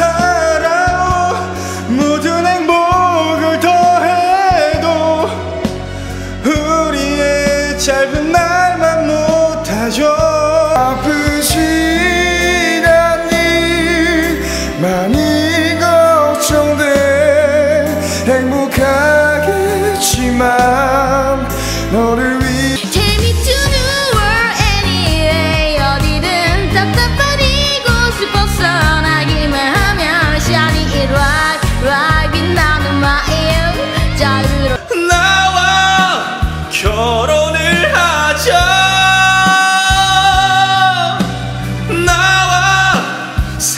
살아오 모든 행복을 더해도 우리의 짧은 날만 못하죠. 아프시단 일 많이 걱정돼 행복하겠지만 너를 It's